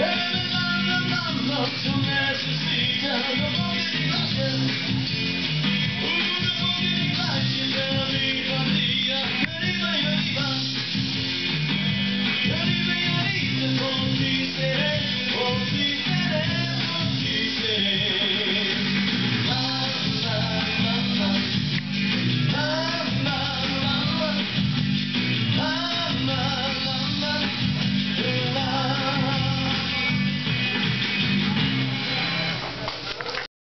Hey!